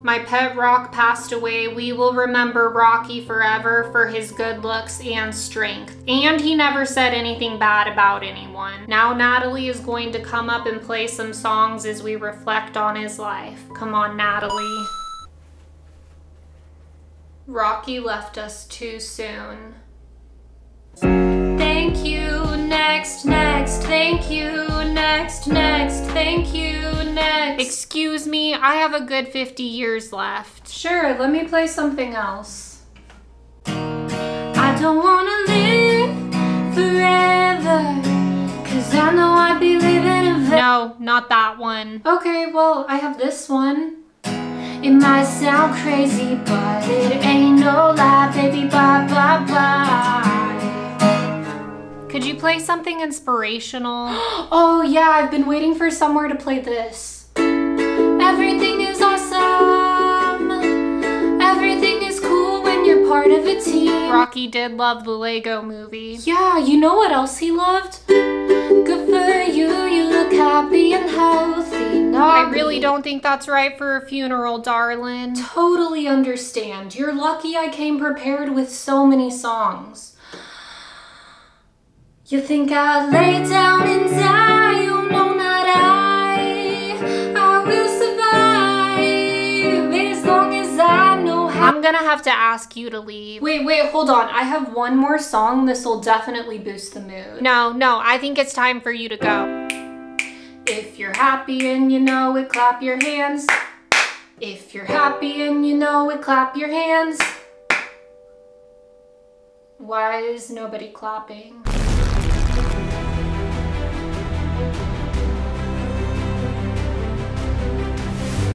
My pet Rock passed away. We will remember Rocky forever for his good looks and strength. And he never said anything bad about anyone. Now Natalie is going to come up and play some songs as we reflect on his life. Come on, Natalie. Rocky left us too soon. Thank you, next, next, thank you, next, next, thank you, next. Excuse me, I have a good 50 years left. Sure, let me play something else. I don't wanna live forever, cause I know I'd be living a No, not that one. Okay, well, I have this one. It might sound crazy, but it ain't no lie, Could you play something inspirational? oh yeah, I've been waiting for somewhere to play this. Everything is awesome. Everything is cool when you're part of a team. Rocky did love the Lego movie. Yeah, you know what else he loved? Good for you, you look happy and healthy. Not I really me. don't think that's right for a funeral, darling. Totally understand. You're lucky I came prepared with so many songs. You think I'd lay down and die? Oh no, not I. I will survive as long as I know how. I'm gonna have to ask you to leave. Wait, wait, hold on. I have one more song. This will definitely boost the mood. No, no, I think it's time for you to go. If you're happy and you know it, clap your hands. If you're happy and you know it, clap your hands. Why is nobody clapping? Thank you.